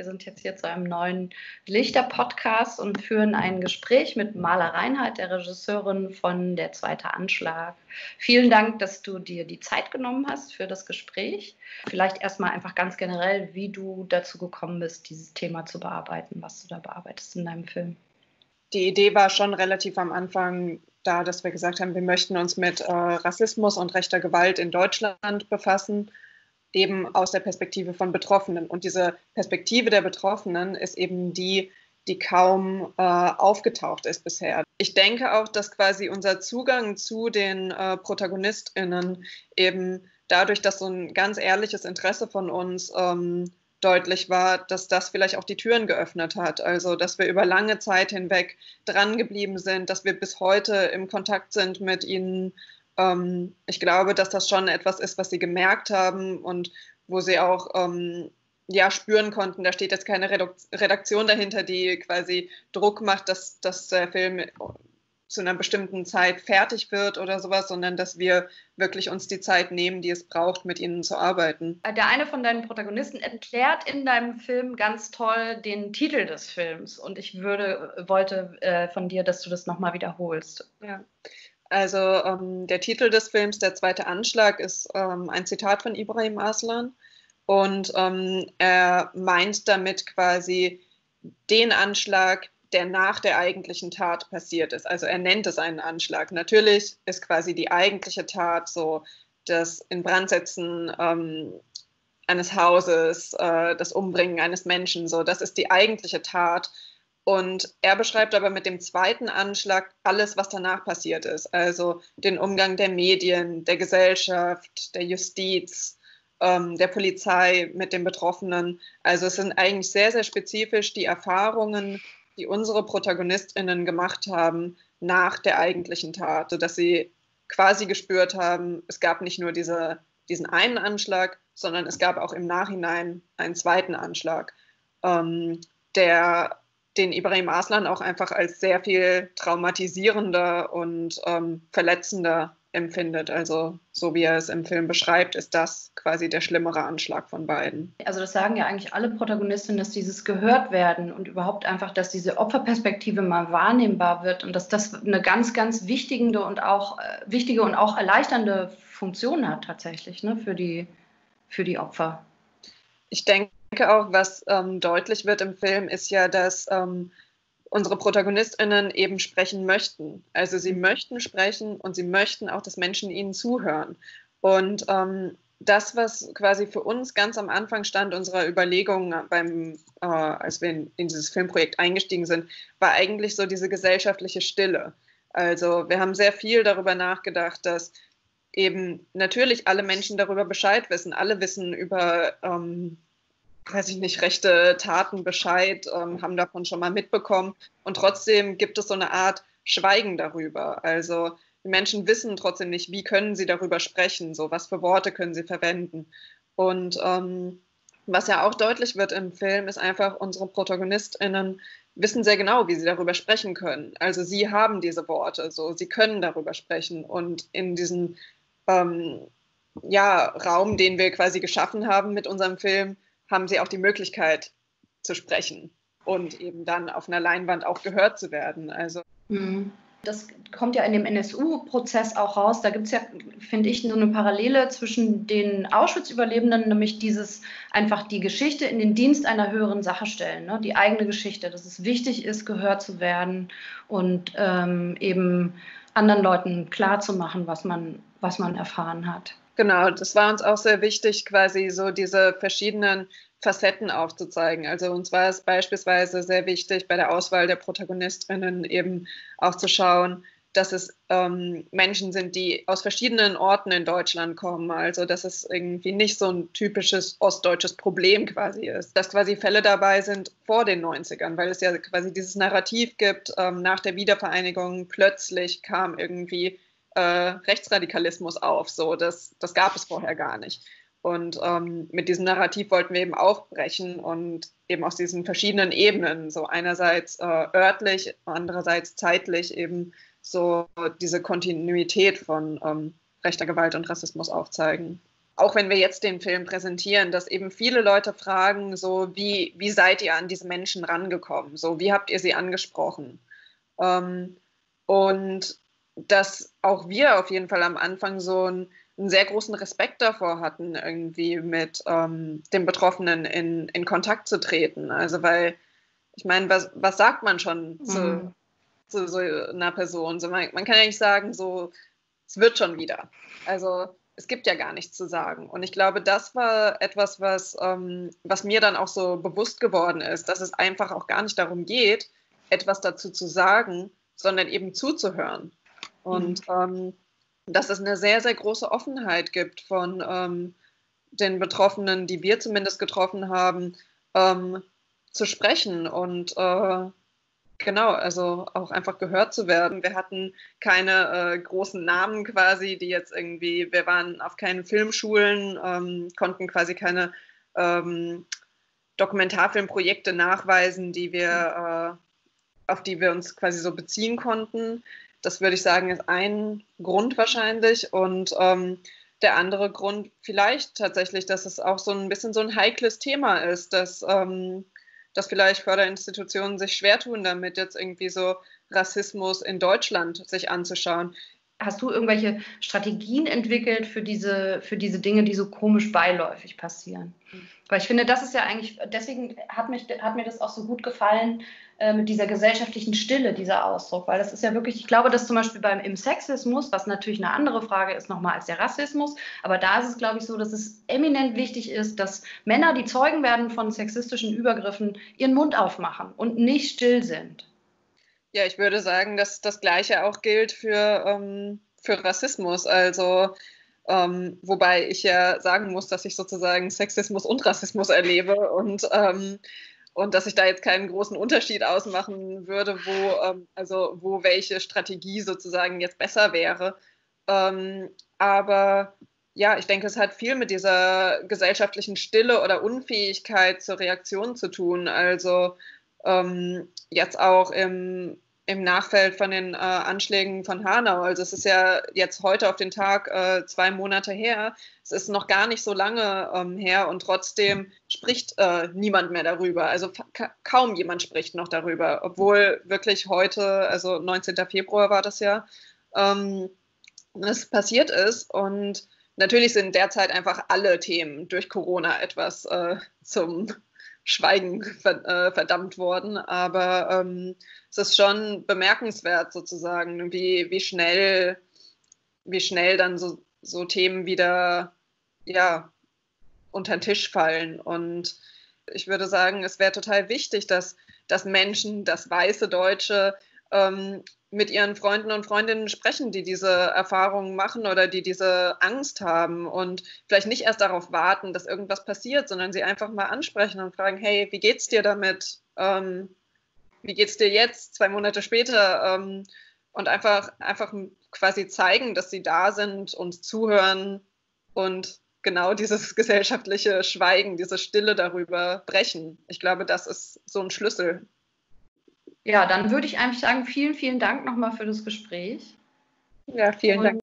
Wir sind jetzt hier zu einem neuen Lichter-Podcast und führen ein Gespräch mit Maler Reinhardt, der Regisseurin von Der zweite Anschlag. Vielen Dank, dass du dir die Zeit genommen hast für das Gespräch. Vielleicht erstmal einfach ganz generell, wie du dazu gekommen bist, dieses Thema zu bearbeiten, was du da bearbeitest in deinem Film. Die Idee war schon relativ am Anfang da, dass wir gesagt haben, wir möchten uns mit äh, Rassismus und rechter Gewalt in Deutschland befassen eben aus der Perspektive von Betroffenen. Und diese Perspektive der Betroffenen ist eben die, die kaum äh, aufgetaucht ist bisher. Ich denke auch, dass quasi unser Zugang zu den äh, ProtagonistInnen eben dadurch, dass so ein ganz ehrliches Interesse von uns ähm, deutlich war, dass das vielleicht auch die Türen geöffnet hat. Also, dass wir über lange Zeit hinweg dran geblieben sind, dass wir bis heute im Kontakt sind mit ihnen ähm, ich glaube, dass das schon etwas ist, was sie gemerkt haben und wo sie auch ähm, ja, spüren konnten, da steht jetzt keine Redaktion dahinter, die quasi Druck macht, dass, dass der Film zu einer bestimmten Zeit fertig wird oder sowas, sondern dass wir wirklich uns die Zeit nehmen, die es braucht, mit ihnen zu arbeiten. Der eine von deinen Protagonisten erklärt in deinem Film ganz toll den Titel des Films und ich würde, wollte äh, von dir, dass du das nochmal wiederholst. Ja. Also ähm, der Titel des Films, Der zweite Anschlag, ist ähm, ein Zitat von Ibrahim Aslan. Und ähm, er meint damit quasi den Anschlag, der nach der eigentlichen Tat passiert ist. Also er nennt es einen Anschlag. Natürlich ist quasi die eigentliche Tat so das Inbrandsetzen ähm, eines Hauses, äh, das Umbringen eines Menschen. So, das ist die eigentliche Tat. Und er beschreibt aber mit dem zweiten Anschlag alles, was danach passiert ist. Also den Umgang der Medien, der Gesellschaft, der Justiz, ähm, der Polizei mit den Betroffenen. Also es sind eigentlich sehr, sehr spezifisch die Erfahrungen, die unsere Protagonistinnen gemacht haben nach der eigentlichen Tat, sodass sie quasi gespürt haben, es gab nicht nur diese, diesen einen Anschlag, sondern es gab auch im Nachhinein einen zweiten Anschlag, ähm, der den Ibrahim Aslan auch einfach als sehr viel traumatisierender und ähm, verletzender empfindet. Also so wie er es im Film beschreibt, ist das quasi der schlimmere Anschlag von beiden. Also das sagen ja eigentlich alle Protagonistinnen, dass dieses gehört werden und überhaupt einfach, dass diese Opferperspektive mal wahrnehmbar wird und dass das eine ganz, ganz wichtige und auch äh, wichtige und auch erleichternde Funktion hat tatsächlich ne, für, die, für die Opfer. Ich denke, denke auch, was ähm, deutlich wird im Film, ist ja, dass ähm, unsere ProtagonistInnen eben sprechen möchten. Also sie möchten sprechen und sie möchten auch, dass Menschen ihnen zuhören. Und ähm, das, was quasi für uns ganz am Anfang stand, unserer Überlegungen, beim, äh, als wir in, in, dieses Filmprojekt eingestiegen sind, war eigentlich so diese gesellschaftliche Stille. Also wir haben sehr viel darüber nachgedacht, dass eben natürlich alle Menschen darüber Bescheid wissen. Alle wissen über ähm, weiß ich nicht, rechte Taten Bescheid, ähm, haben davon schon mal mitbekommen. Und trotzdem gibt es so eine Art Schweigen darüber. Also die Menschen wissen trotzdem nicht, wie können sie darüber sprechen, so was für Worte können sie verwenden. Und ähm, was ja auch deutlich wird im Film, ist einfach, unsere ProtagonistInnen wissen sehr genau, wie sie darüber sprechen können. Also sie haben diese Worte, so sie können darüber sprechen. Und in diesem ähm, ja, Raum, den wir quasi geschaffen haben mit unserem Film, haben sie auch die Möglichkeit zu sprechen und eben dann auf einer Leinwand auch gehört zu werden. Also mhm. das kommt ja in dem NSU-Prozess auch raus. Da gibt es ja, finde ich, so eine Parallele zwischen den Auschwitz-Überlebenden, nämlich dieses einfach die Geschichte in den Dienst einer höheren Sache stellen, ne? die eigene Geschichte, dass es wichtig ist, gehört zu werden und ähm, eben anderen Leuten klarzumachen, was man, was man erfahren hat. Genau, das war uns auch sehr wichtig, quasi so diese verschiedenen Facetten aufzuzeigen. Also uns war es beispielsweise sehr wichtig, bei der Auswahl der Protagonistinnen eben auch zu schauen, dass es ähm, Menschen sind, die aus verschiedenen Orten in Deutschland kommen. Also dass es irgendwie nicht so ein typisches ostdeutsches Problem quasi ist. Dass quasi Fälle dabei sind vor den 90ern, weil es ja quasi dieses Narrativ gibt, ähm, nach der Wiedervereinigung plötzlich kam irgendwie äh, Rechtsradikalismus auf. So, das, das gab es vorher gar nicht. Und ähm, mit diesem Narrativ wollten wir eben aufbrechen und eben aus diesen verschiedenen Ebenen, so einerseits äh, örtlich, andererseits zeitlich eben so diese Kontinuität von ähm, rechter Gewalt und Rassismus aufzeigen. auch wenn wir jetzt den Film präsentieren, dass eben viele Leute fragen, so wie, wie seid ihr an diese Menschen rangekommen? So, wie habt ihr sie angesprochen? Ähm, und dass auch wir auf jeden Fall am Anfang so einen, einen sehr großen Respekt davor hatten, irgendwie mit ähm, den Betroffenen in, in Kontakt zu treten. Also weil, ich meine, was, was sagt man schon mhm. zu, zu, so einer Person? So, man, man kann ja nicht sagen, so, es wird schon wieder. Also es gibt ja gar nichts zu sagen. Und ich glaube, das war etwas, was, ähm, was mir dann auch so bewusst geworden ist, dass es einfach auch gar nicht darum geht, etwas dazu zu sagen, sondern eben zuzuhören. Und mhm. ähm, dass es eine sehr, sehr große Offenheit gibt von ähm, den Betroffenen, die wir zumindest getroffen haben, ähm, zu sprechen und äh, genau, also auch einfach gehört zu werden. Wir hatten keine äh, großen Namen quasi, die jetzt irgendwie, wir waren auf keinen Filmschulen, ähm, konnten quasi keine ähm, Dokumentarfilmprojekte nachweisen, die wir, äh, auf die wir uns quasi so beziehen konnten. Das würde ich sagen, ist ein Grund wahrscheinlich. Und ähm, der andere Grund vielleicht tatsächlich, dass es auch so ein bisschen so ein heikles Thema ist, dass, ähm, dass vielleicht Förderinstitutionen sich schwer tun, damit jetzt irgendwie so Rassismus in Deutschland sich anzuschauen. Hast du irgendwelche Strategien entwickelt für diese, für diese Dinge, die so komisch beiläufig passieren? Weil ich finde, das ist ja eigentlich, deswegen hat, mich, hat mir das auch so gut gefallen, äh, mit dieser gesellschaftlichen Stille, dieser Ausdruck, weil das ist ja wirklich, ich glaube, dass zum Beispiel beim im Sexismus, was natürlich eine andere Frage ist nochmal als der Rassismus, aber da ist es, glaube ich, so, dass es eminent wichtig ist, dass Männer, die Zeugen werden von sexistischen Übergriffen, ihren Mund aufmachen und nicht still sind. Ja, ich würde sagen, dass das Gleiche auch gilt für, ähm, für Rassismus. Also ähm, wobei ich ja sagen muss, dass ich sozusagen Sexismus und Rassismus erlebe und ähm, und dass ich da jetzt keinen großen Unterschied ausmachen würde, wo, ähm, also wo welche Strategie sozusagen jetzt besser wäre. Ähm, aber ja, ich denke, es hat viel mit dieser gesellschaftlichen Stille oder Unfähigkeit zur Reaktion zu tun. Also ähm, jetzt auch im im Nachfeld von den äh, Anschlägen von Hanau. Also es ist ja jetzt heute auf den Tag äh, zwei Monate her. Es ist noch gar nicht so lange ähm, her und trotzdem spricht äh, niemand mehr darüber. Also ka kaum jemand spricht noch darüber, obwohl wirklich heute, also 19. Februar war das ja, ähm, es passiert ist. Und natürlich sind derzeit einfach alle Themen durch Corona etwas äh, zum Schweigen äh, verdammt worden. Aber ähm, es ist schon bemerkenswert sozusagen, wie, wie schnell, wie schnell dann so, so Themen wieder ja, unter den Tisch fallen. Und ich würde sagen, es wäre total wichtig, dass, dass Menschen, dass weiße Deutsche ähm, mit ihren Freunden und Freundinnen sprechen, die diese Erfahrungen machen oder die diese Angst haben und vielleicht nicht erst darauf warten, dass irgendwas passiert, sondern sie einfach mal ansprechen und fragen, hey, wie geht's dir damit? Ähm, wie geht's dir jetzt, zwei Monate später? Ähm, und einfach, einfach quasi zeigen, dass sie da sind und zuhören und genau dieses gesellschaftliche Schweigen, diese Stille darüber brechen. Ich glaube, das ist so ein Schlüssel ja, dann würde ich eigentlich sagen, vielen, vielen Dank nochmal für das Gespräch. Ja, vielen Und,